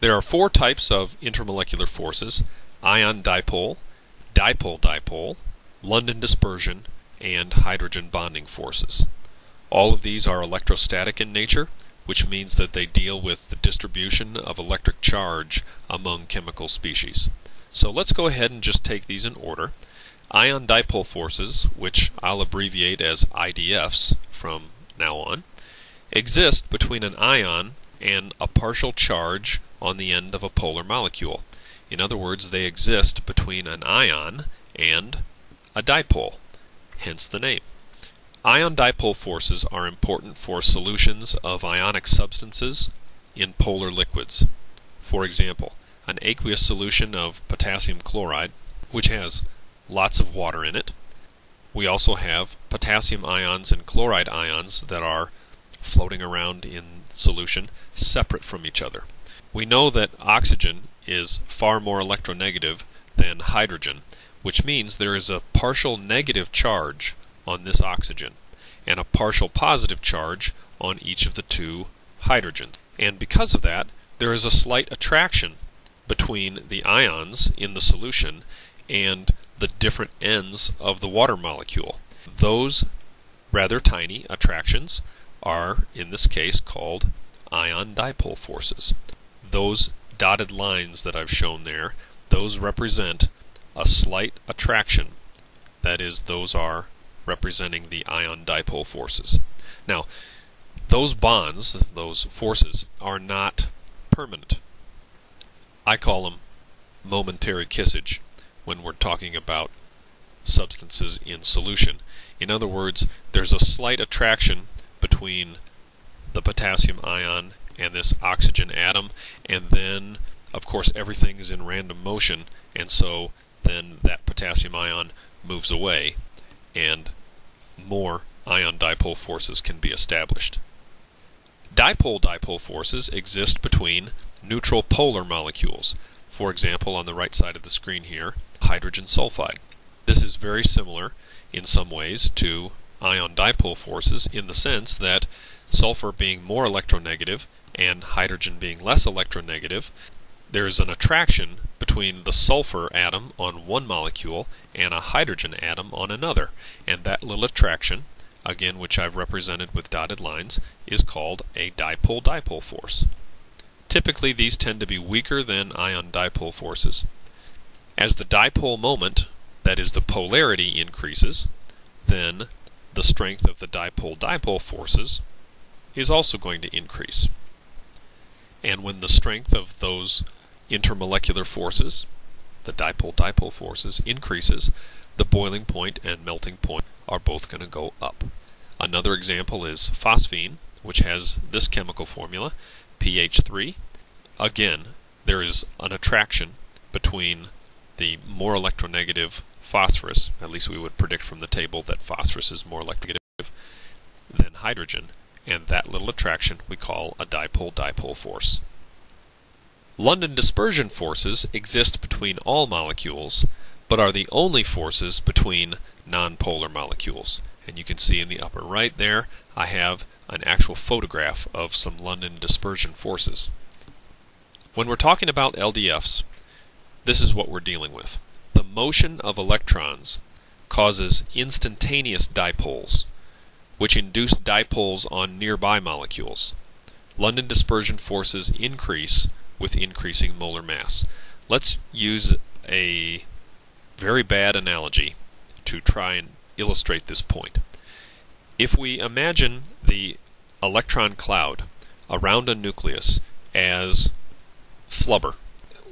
There are four types of intermolecular forces ion dipole, dipole dipole, London dispersion, and hydrogen bonding forces. All of these are electrostatic in nature, which means that they deal with the distribution of electric charge among chemical species. So let's go ahead and just take these in order. Ion dipole forces, which I'll abbreviate as IDFs from now on, exist between an ion and a partial charge on the end of a polar molecule. In other words, they exist between an ion and a dipole, hence the name. Ion dipole forces are important for solutions of ionic substances in polar liquids. For example, an aqueous solution of potassium chloride, which has lots of water in it. We also have potassium ions and chloride ions that are floating around in solution separate from each other. We know that oxygen is far more electronegative than hydrogen, which means there is a partial negative charge on this oxygen and a partial positive charge on each of the two hydrogens. And because of that, there is a slight attraction between the ions in the solution and the different ends of the water molecule. Those rather tiny attractions are, in this case, called ion dipole forces. Those dotted lines that I've shown there, those represent a slight attraction. That is, those are representing the ion dipole forces. Now, those bonds, those forces, are not permanent. I call them momentary kissage when we're talking about substances in solution. In other words, there's a slight attraction between the potassium ion and this oxygen atom, and then, of course, everything is in random motion, and so then that potassium ion moves away, and more ion dipole forces can be established. Dipole dipole forces exist between neutral polar molecules. For example, on the right side of the screen here, hydrogen sulfide. This is very similar in some ways to ion dipole forces in the sense that sulfur being more electronegative and hydrogen being less electronegative, there is an attraction between the sulfur atom on one molecule and a hydrogen atom on another, and that little attraction, again which I've represented with dotted lines, is called a dipole-dipole force. Typically these tend to be weaker than ion dipole forces. As the dipole moment, that is the polarity increases, then the strength of the dipole-dipole forces is also going to increase. And when the strength of those intermolecular forces, the dipole-dipole forces, increases, the boiling point and melting point are both going to go up. Another example is phosphine, which has this chemical formula, pH3. Again, there is an attraction between the more electronegative phosphorus, at least we would predict from the table that phosphorus is more electronegative than hydrogen, and that little attraction we call a dipole-dipole force. London dispersion forces exist between all molecules, but are the only forces between nonpolar molecules. And you can see in the upper right there, I have an actual photograph of some London dispersion forces. When we're talking about LDFs, this is what we're dealing with. The motion of electrons causes instantaneous dipoles, which induce dipoles on nearby molecules. London dispersion forces increase with increasing molar mass. Let's use a very bad analogy to try and illustrate this point. If we imagine the electron cloud around a nucleus as flubber,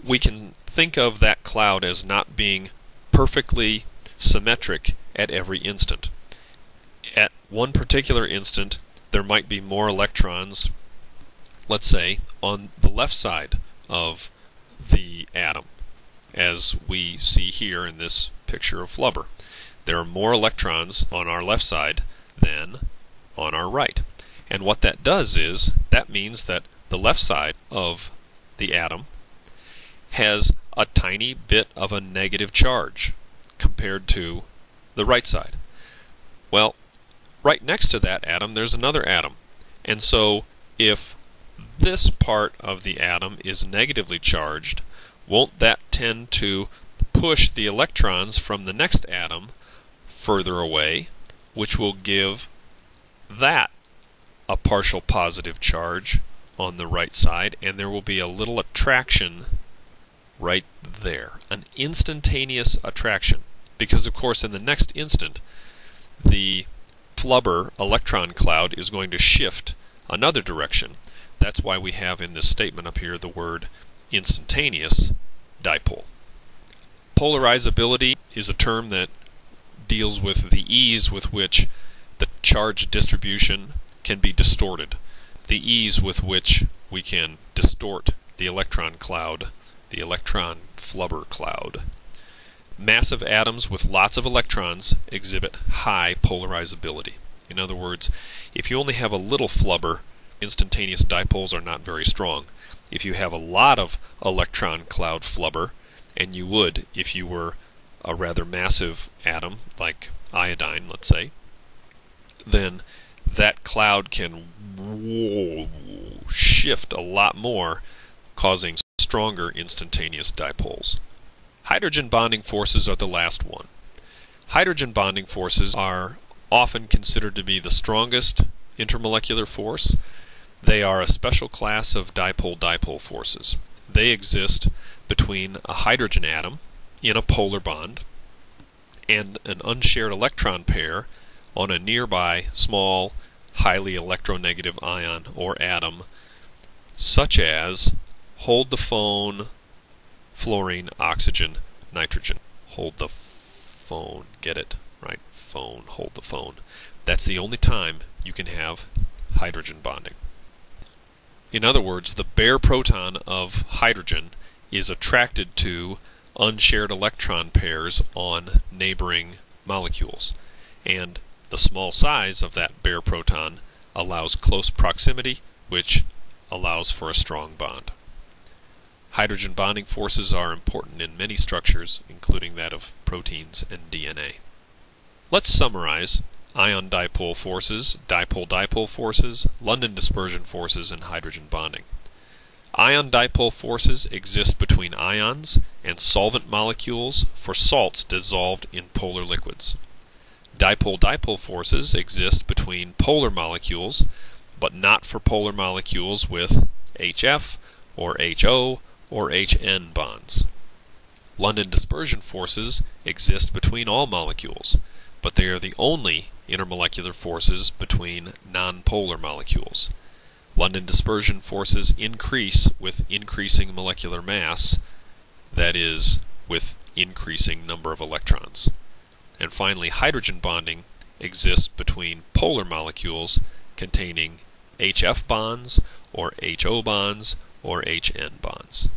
we can think of that cloud as not being perfectly symmetric at every instant. At one particular instant, there might be more electrons, let's say, on the left side of the atom, as we see here in this picture of flubber. There are more electrons on our left side than on our right. And what that does is, that means that the left side of the atom has a tiny bit of a negative charge compared to the right side. Well, right next to that atom there's another atom. And so if this part of the atom is negatively charged, won't that tend to push the electrons from the next atom further away, which will give that a partial positive charge on the right side, and there will be a little attraction right there. An instantaneous attraction. Because, of course, in the next instant, the flubber electron cloud is going to shift another direction. That's why we have in this statement up here the word instantaneous dipole. Polarizability is a term that deals with the ease with which the charge distribution can be distorted, the ease with which we can distort the electron cloud, the electron flubber cloud. Massive atoms with lots of electrons exhibit high polarizability. In other words, if you only have a little flubber, instantaneous dipoles are not very strong. If you have a lot of electron cloud flubber, and you would if you were a rather massive atom, like iodine, let's say, then that cloud can shift a lot more, causing stronger instantaneous dipoles. Hydrogen bonding forces are the last one. Hydrogen bonding forces are often considered to be the strongest intermolecular force. They are a special class of dipole-dipole forces. They exist between a hydrogen atom in a polar bond and an unshared electron pair on a nearby small, highly electronegative ion or atom, such as hold the phone, fluorine, oxygen, nitrogen. Hold the phone, get it? Right? Phone, hold the phone. That's the only time you can have hydrogen bonding. In other words, the bare proton of hydrogen is attracted to unshared electron pairs on neighboring molecules. And the small size of that bare proton allows close proximity, which allows for a strong bond. Hydrogen bonding forces are important in many structures, including that of proteins and DNA. Let's summarize ion dipole forces, dipole-dipole forces, London dispersion forces, and hydrogen bonding. Ion dipole forces exist between ions and solvent molecules for salts dissolved in polar liquids. Dipole-dipole forces exist between polar molecules, but not for polar molecules with HF or HO or HN bonds. London dispersion forces exist between all molecules, but they are the only intermolecular forces between nonpolar molecules. London dispersion forces increase with increasing molecular mass, that is, with increasing number of electrons. And finally, hydrogen bonding exists between polar molecules containing HF bonds or HO bonds or HN bonds.